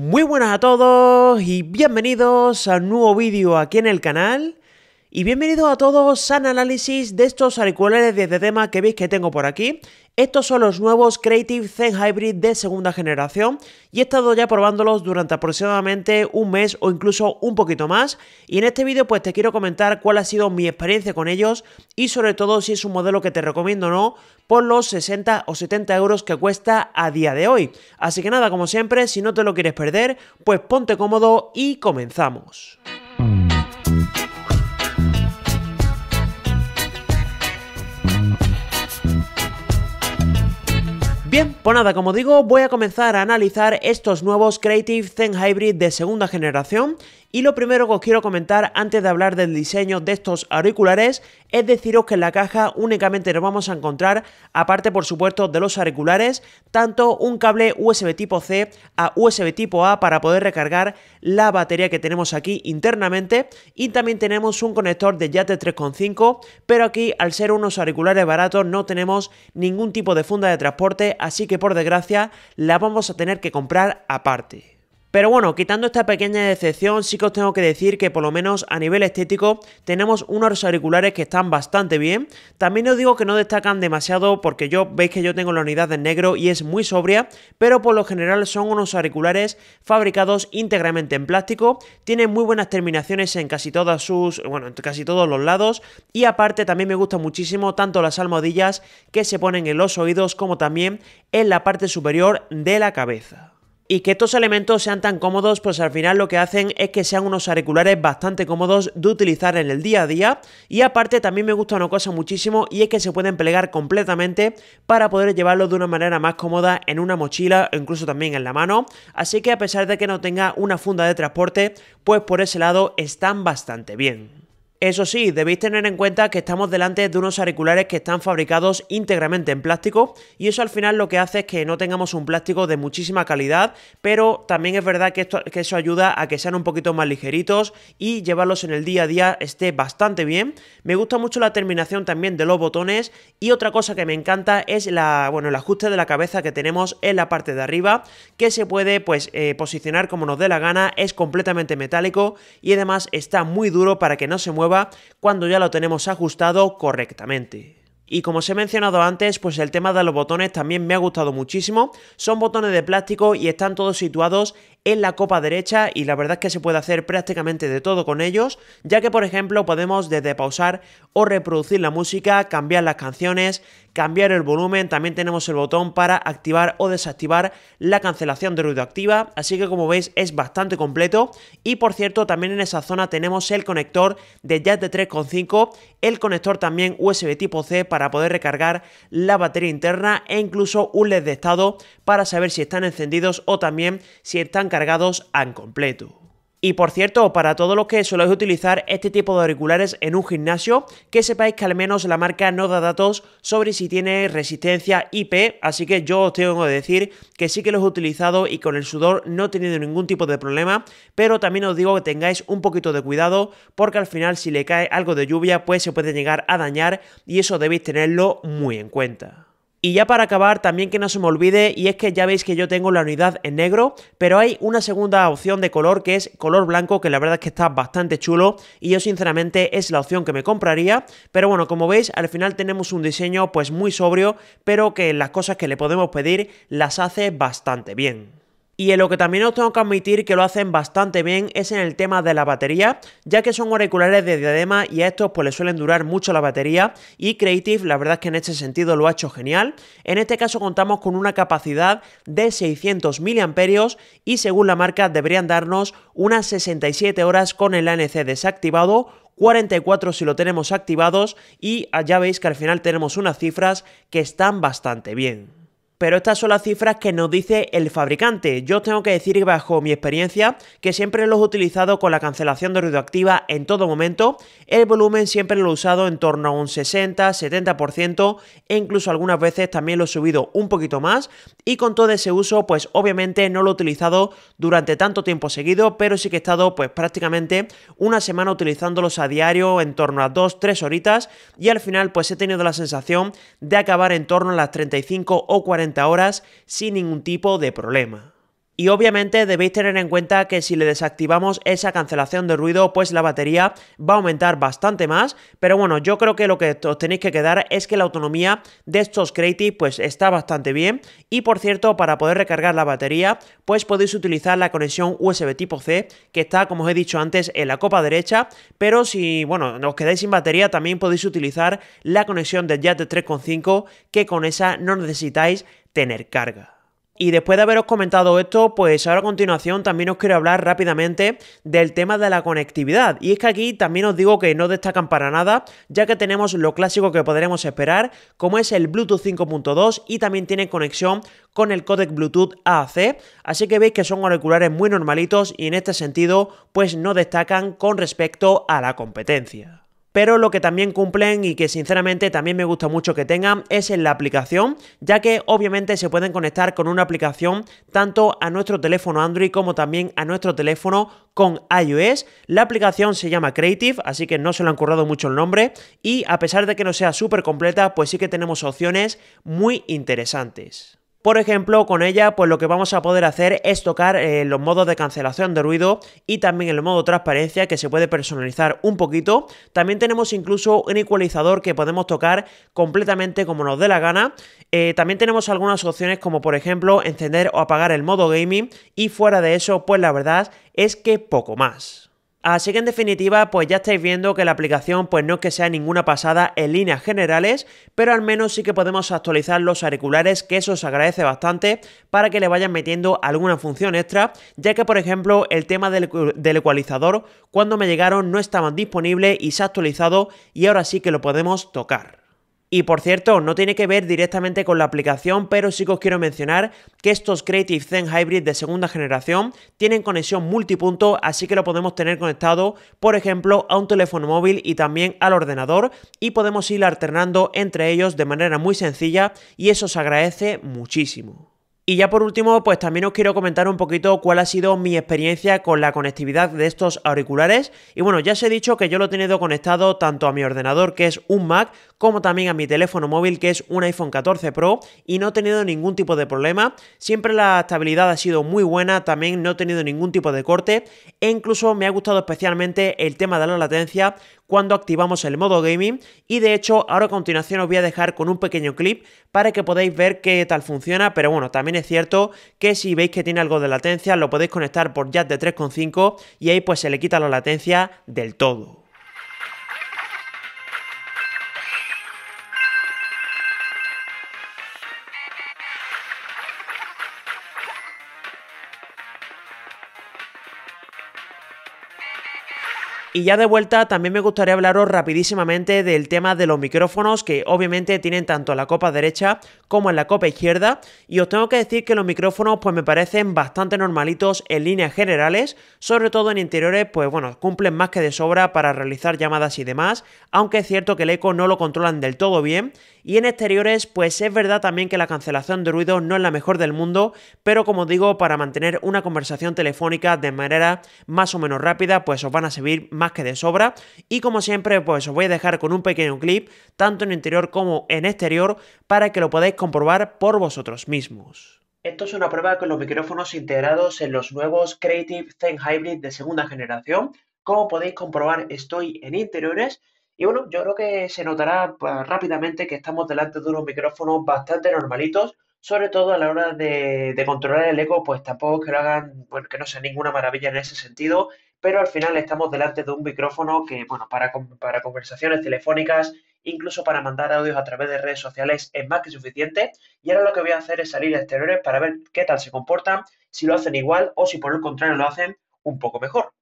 Muy buenas a todos y bienvenidos a un nuevo vídeo aquí en el canal. Y bienvenidos a todos al análisis de estos auriculares de tema que veis que tengo por aquí. Estos son los nuevos Creative Zen Hybrid de segunda generación y he estado ya probándolos durante aproximadamente un mes o incluso un poquito más y en este vídeo pues te quiero comentar cuál ha sido mi experiencia con ellos y sobre todo si es un modelo que te recomiendo o no por los 60 o 70 euros que cuesta a día de hoy. Así que nada, como siempre, si no te lo quieres perder, pues ponte cómodo y comenzamos. Bien, pues nada, como digo, voy a comenzar a analizar estos nuevos Creative Zen Hybrid de segunda generación y lo primero que os quiero comentar antes de hablar del diseño de estos auriculares es deciros que en la caja únicamente nos vamos a encontrar, aparte por supuesto de los auriculares, tanto un cable USB tipo C a USB tipo A para poder recargar la batería que tenemos aquí internamente y también tenemos un conector de JAT 3.5, pero aquí al ser unos auriculares baratos no tenemos ningún tipo de funda de transporte, así que por desgracia la vamos a tener que comprar aparte. Pero bueno, quitando esta pequeña decepción, sí que os tengo que decir que por lo menos a nivel estético tenemos unos auriculares que están bastante bien. También os digo que no destacan demasiado porque yo veis que yo tengo la unidad en negro y es muy sobria, pero por lo general son unos auriculares fabricados íntegramente en plástico, tienen muy buenas terminaciones en casi todas sus, bueno, en casi todos los lados y aparte también me gustan muchísimo tanto las almohadillas que se ponen en los oídos como también en la parte superior de la cabeza. Y que estos elementos sean tan cómodos, pues al final lo que hacen es que sean unos auriculares bastante cómodos de utilizar en el día a día. Y aparte también me gusta una cosa muchísimo y es que se pueden plegar completamente para poder llevarlo de una manera más cómoda en una mochila o incluso también en la mano. Así que a pesar de que no tenga una funda de transporte, pues por ese lado están bastante bien. Eso sí, debéis tener en cuenta que estamos delante de unos auriculares que están fabricados íntegramente en plástico y eso al final lo que hace es que no tengamos un plástico de muchísima calidad, pero también es verdad que, esto, que eso ayuda a que sean un poquito más ligeritos y llevarlos en el día a día esté bastante bien. Me gusta mucho la terminación también de los botones y otra cosa que me encanta es la, bueno, el ajuste de la cabeza que tenemos en la parte de arriba que se puede pues eh, posicionar como nos dé la gana, es completamente metálico y además está muy duro para que no se mueva cuando ya lo tenemos ajustado correctamente. Y como os he mencionado antes, pues el tema de los botones también me ha gustado muchísimo. Son botones de plástico y están todos situados en la copa derecha y la verdad es que se puede hacer prácticamente de todo con ellos, ya que por ejemplo podemos desde pausar o reproducir la música, cambiar las canciones, cambiar el volumen, también tenemos el botón para activar o desactivar la cancelación de ruido activa, así que como veis es bastante completo. Y por cierto también en esa zona tenemos el conector de jack de 3.5, el conector también USB tipo C para poder recargar la batería interna e incluso un LED de estado para saber si están encendidos o también si están cargados en completo. Y por cierto, para todos los que soléis utilizar este tipo de auriculares en un gimnasio, que sepáis que al menos la marca no da datos sobre si tiene resistencia IP, así que yo os tengo que decir que sí que los he utilizado y con el sudor no he tenido ningún tipo de problema, pero también os digo que tengáis un poquito de cuidado porque al final si le cae algo de lluvia pues se puede llegar a dañar y eso debéis tenerlo muy en cuenta. Y ya para acabar, también que no se me olvide, y es que ya veis que yo tengo la unidad en negro, pero hay una segunda opción de color que es color blanco, que la verdad es que está bastante chulo, y yo sinceramente es la opción que me compraría, pero bueno, como veis, al final tenemos un diseño pues muy sobrio, pero que las cosas que le podemos pedir las hace bastante bien. Y en lo que también os tengo que admitir que lo hacen bastante bien es en el tema de la batería, ya que son auriculares de diadema y a estos pues suelen durar mucho la batería y Creative la verdad es que en este sentido lo ha hecho genial. En este caso contamos con una capacidad de 600 mAh y según la marca deberían darnos unas 67 horas con el ANC desactivado 44 si lo tenemos activados y ya veis que al final tenemos unas cifras que están bastante bien. Pero estas son las cifras que nos dice el fabricante. Yo tengo que decir bajo mi experiencia que siempre los he utilizado con la cancelación de ruido activa en todo momento. El volumen siempre lo he usado en torno a un 60, 70% e incluso algunas veces también lo he subido un poquito más. Y con todo ese uso pues obviamente no lo he utilizado durante tanto tiempo seguido, pero sí que he estado pues prácticamente una semana utilizándolos a diario en torno a 2-3 horitas y al final pues he tenido la sensación de acabar en torno a las 35 o 40 horas sin ningún tipo de problema. Y obviamente debéis tener en cuenta que si le desactivamos esa cancelación de ruido, pues la batería va a aumentar bastante más. Pero bueno, yo creo que lo que os tenéis que quedar es que la autonomía de estos Creative pues está bastante bien. Y por cierto, para poder recargar la batería, pues podéis utilizar la conexión USB tipo C, que está, como os he dicho antes, en la copa derecha. Pero si, bueno, os quedáis sin batería, también podéis utilizar la conexión de jack de 3.5, que con esa no necesitáis tener carga. Y después de haberos comentado esto, pues ahora a continuación también os quiero hablar rápidamente del tema de la conectividad. Y es que aquí también os digo que no destacan para nada, ya que tenemos lo clásico que podremos esperar, como es el Bluetooth 5.2 y también tiene conexión con el codec Bluetooth AAC. Así que veis que son auriculares muy normalitos y en este sentido, pues no destacan con respecto a la competencia pero lo que también cumplen y que sinceramente también me gusta mucho que tengan es en la aplicación, ya que obviamente se pueden conectar con una aplicación tanto a nuestro teléfono Android como también a nuestro teléfono con iOS. La aplicación se llama Creative, así que no se lo han currado mucho el nombre y a pesar de que no sea súper completa, pues sí que tenemos opciones muy interesantes. Por ejemplo, con ella, pues lo que vamos a poder hacer es tocar eh, los modos de cancelación de ruido y también el modo transparencia que se puede personalizar un poquito. También tenemos incluso un ecualizador que podemos tocar completamente como nos dé la gana. Eh, también tenemos algunas opciones como por ejemplo encender o apagar el modo gaming y fuera de eso, pues la verdad es que poco más. Así que en definitiva, pues ya estáis viendo que la aplicación pues no es que sea ninguna pasada en líneas generales, pero al menos sí que podemos actualizar los auriculares, que eso se agradece bastante para que le vayan metiendo alguna función extra, ya que por ejemplo el tema del, del ecualizador cuando me llegaron no estaba disponible y se ha actualizado y ahora sí que lo podemos tocar. Y por cierto, no tiene que ver directamente con la aplicación, pero sí que os quiero mencionar que estos Creative Zen Hybrid de segunda generación tienen conexión multipunto, así que lo podemos tener conectado, por ejemplo, a un teléfono móvil y también al ordenador, y podemos ir alternando entre ellos de manera muy sencilla, y eso se agradece muchísimo. Y ya por último, pues también os quiero comentar un poquito cuál ha sido mi experiencia con la conectividad de estos auriculares. Y bueno, ya os he dicho que yo lo he tenido conectado tanto a mi ordenador, que es un Mac, como también a mi teléfono móvil, que es un iPhone 14 Pro, y no he tenido ningún tipo de problema. Siempre la estabilidad ha sido muy buena, también no he tenido ningún tipo de corte, e incluso me ha gustado especialmente el tema de la latencia, cuando activamos el modo gaming y de hecho ahora a continuación os voy a dejar con un pequeño clip para que podáis ver qué tal funciona, pero bueno, también es cierto que si veis que tiene algo de latencia lo podéis conectar por jack de 3.5 y ahí pues se le quita la latencia del todo. Y ya de vuelta también me gustaría hablaros rapidísimamente del tema de los micrófonos que obviamente tienen tanto en la copa derecha como en la copa izquierda. Y os tengo que decir que los micrófonos pues me parecen bastante normalitos en líneas generales, sobre todo en interiores pues bueno, cumplen más que de sobra para realizar llamadas y demás, aunque es cierto que el eco no lo controlan del todo bien. Y en exteriores pues es verdad también que la cancelación de ruido no es la mejor del mundo, pero como digo para mantener una conversación telefónica de manera más o menos rápida pues os van a servir más que de sobra. Y como siempre, pues os voy a dejar con un pequeño clip, tanto en interior como en exterior, para que lo podáis comprobar por vosotros mismos. Esto es una prueba con los micrófonos integrados en los nuevos Creative Zen Hybrid de segunda generación. Como podéis comprobar, estoy en interiores. Y bueno, yo creo que se notará pues, rápidamente que estamos delante de unos micrófonos bastante normalitos, sobre todo a la hora de, de controlar el eco, pues tampoco que lo hagan, bueno, que no sea ninguna maravilla en ese sentido pero al final estamos delante de un micrófono que, bueno, para, para conversaciones telefónicas, incluso para mandar audios a través de redes sociales es más que suficiente. Y ahora lo que voy a hacer es salir a exteriores para ver qué tal se comportan, si lo hacen igual o si por el contrario lo hacen un poco mejor.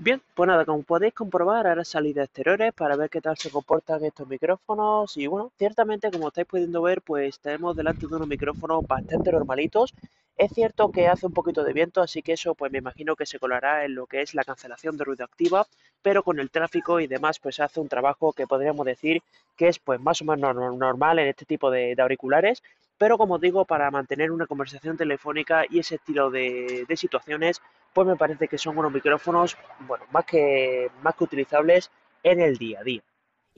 Bien, pues nada, como podéis comprobar, ahora salí de exteriores para ver qué tal se comportan estos micrófonos y bueno, ciertamente como estáis pudiendo ver, pues tenemos delante de unos micrófonos bastante normalitos. Es cierto que hace un poquito de viento, así que eso pues me imagino que se colará en lo que es la cancelación de ruido activa, pero con el tráfico y demás pues hace un trabajo que podríamos decir que es pues más o menos normal en este tipo de, auriculares, pero como digo, para mantener una conversación telefónica y ese estilo de, de, situaciones, pues me parece que son unos micrófonos, bueno, más que, más que utilizables en el día a día.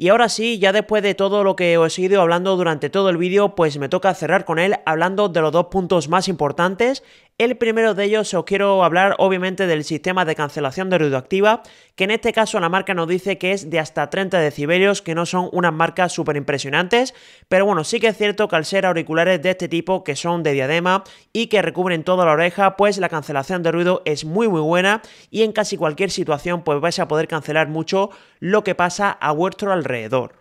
Y ahora sí, ya después de todo lo que os he ido hablando durante todo el vídeo, pues me toca cerrar con él hablando de los dos puntos más importantes El primero de ellos os quiero hablar obviamente del sistema de cancelación de ruido activa, que en este caso la marca nos dice que es de hasta 30 decibelios, que no son unas marcas súper impresionantes, pero bueno, sí que es cierto que al ser auriculares de este tipo, que son de diadema y que recubren toda la oreja, pues la cancelación de ruido es muy muy buena y en casi cualquier situación pues vais a poder cancelar mucho lo que pasa a vuestro alrededor.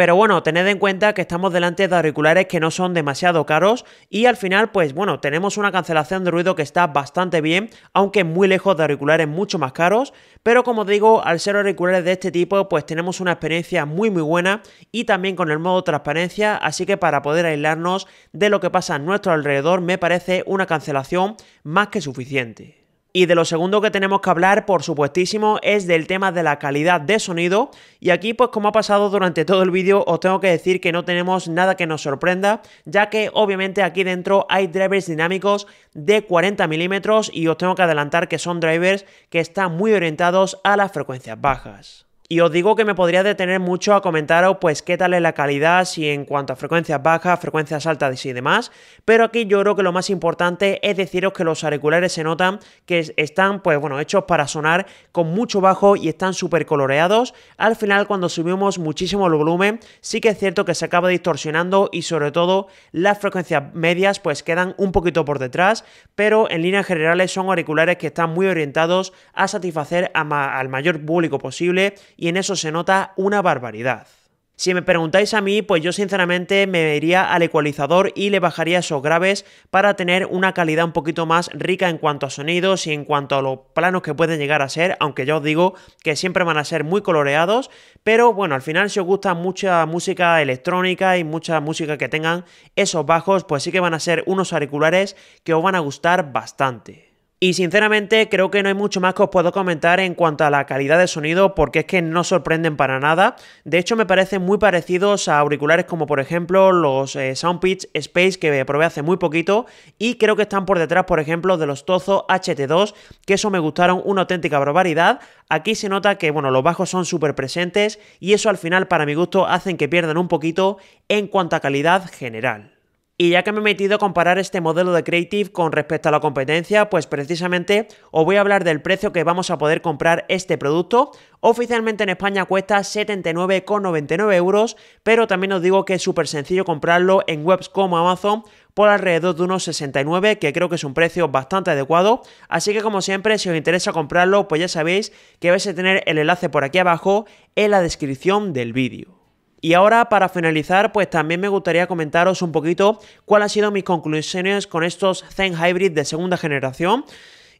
Pero bueno, tened en cuenta que estamos delante de auriculares que no son demasiado caros y al final pues bueno, tenemos una cancelación de ruido que está bastante bien, aunque muy lejos de auriculares mucho más caros, pero como digo, al ser auriculares de este tipo pues tenemos una experiencia muy muy buena y también con el modo transparencia, así que para poder aislarnos de lo que pasa a nuestro alrededor me parece una cancelación más que suficiente. Y de lo segundo que tenemos que hablar, por supuestísimo, es del tema de la calidad de sonido. Y aquí, pues como ha pasado durante todo el vídeo, os tengo que decir que no tenemos nada que nos sorprenda, ya que obviamente aquí dentro hay drivers dinámicos de 40 milímetros y os tengo que adelantar que son drivers que están muy orientados a las frecuencias bajas. Y os digo que me podría detener mucho a comentaros pues qué tal es la calidad, si en cuanto a frecuencias bajas, frecuencias altas y demás, pero aquí yo creo que lo más importante es deciros que los auriculares se notan que están pues bueno, hechos para sonar con mucho bajo y están súper coloreados. Al final cuando subimos muchísimo el volumen, sí que es cierto que se acaba distorsionando y sobre todo las frecuencias medias pues quedan un poquito por detrás, pero en líneas generales son auriculares que están muy orientados a satisfacer al mayor público posible y en eso se nota una barbaridad. Si me preguntáis a mí, pues yo sinceramente me iría al ecualizador y le bajaría esos graves para tener una calidad un poquito más rica en cuanto a sonidos y en cuanto a los planos que pueden llegar a ser, aunque ya os digo que siempre van a ser muy coloreados, pero bueno, al final si os gusta mucha música electrónica y mucha música que tengan esos bajos, pues sí que van a ser unos auriculares que os van a gustar bastante. Y sinceramente creo que no hay mucho más que os puedo comentar en cuanto a la calidad de sonido porque es que no sorprenden para nada. De hecho me parecen muy parecidos a auriculares como por ejemplo los eh, Space que probé hace muy poquito y creo que están por detrás por ejemplo de los Tozo HT2 que eso me gustaron una auténtica barbaridad. Aquí se nota que bueno los bajos son súper presentes y eso al final para mi gusto hacen que pierdan un poquito en cuanto a calidad general. Y ya que me he metido a comparar este modelo de Creative con respecto a la competencia, pues precisamente os voy a hablar del precio que vamos a poder comprar este producto. Oficialmente en España cuesta 79,99 euros, pero también os digo que es súper sencillo comprarlo en webs como Amazon por alrededor de unos 69, que creo que es un precio bastante adecuado. Así que como siempre, si os interesa comprarlo, pues ya sabéis que vais a tener el enlace por aquí abajo en la descripción del vídeo. Y ahora para finalizar, pues también me gustaría comentaros un poquito cuáles han sido mis conclusiones con estos Zen Hybrid de segunda generación.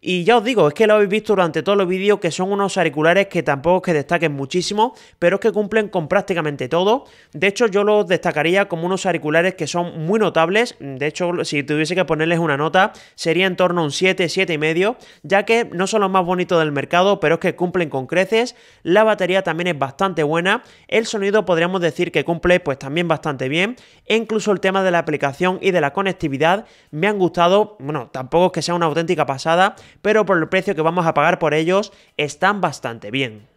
Y ya os digo, es que lo habéis visto durante todos los vídeos que son unos auriculares que tampoco que destaquen muchísimo, pero es que cumplen con prácticamente todo. De hecho, yo los destacaría como unos auriculares que son muy notables. De hecho, si tuviese que ponerles una nota, sería en torno a un 7, 7 y medio, ya que no son los más bonitos del mercado, pero es que cumplen con creces. La batería también es bastante buena. El sonido podríamos decir que cumple pues también bastante bien. E incluso el tema de la aplicación y de la conectividad me han gustado. Bueno, tampoco es que sea una auténtica pasada, pero por el precio que vamos a pagar por ellos están bastante bien.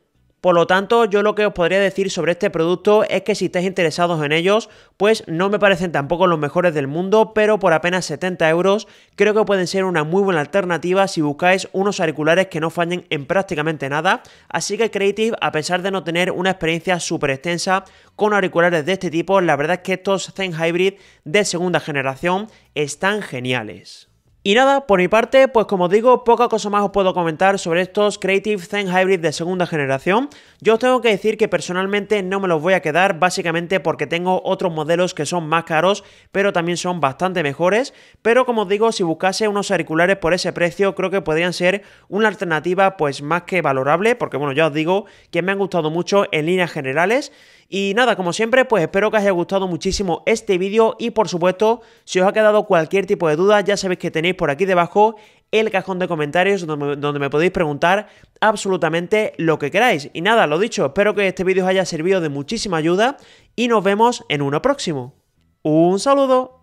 Por lo tanto, yo lo que os podría decir sobre este producto es que si estáis interesados en ellos, pues no me parecen tampoco los mejores del mundo, pero por apenas 70 euros creo que pueden ser una muy buena alternativa si buscáis unos auriculares que no fallen en prácticamente nada. Así que Creative, a pesar de no tener una experiencia súper extensa con auriculares de este tipo, la verdad es que estos Zen Hybrid de segunda generación están geniales. Y nada, por mi parte, pues como digo, poca cosa más os puedo comentar sobre estos Creative Zen Hybrid de segunda generación. Yo os tengo que decir que personalmente no me los voy a quedar, básicamente porque tengo otros modelos que son más caros, pero también son bastante mejores. Pero como os digo, si buscase unos auriculares por ese precio, creo que podrían ser una alternativa pues más que valorable, porque bueno, ya os digo que me han gustado mucho en líneas generales. Y nada, como siempre, pues espero que os haya gustado muchísimo este vídeo y por supuesto, si os ha quedado cualquier tipo de duda, ya sabéis que tenéis por aquí debajo el cajón de comentarios donde, me podéis preguntar absolutamente lo que queráis. Y nada, lo dicho, espero que este vídeo os haya servido de muchísima ayuda y nos vemos en uno próximo. Un saludo.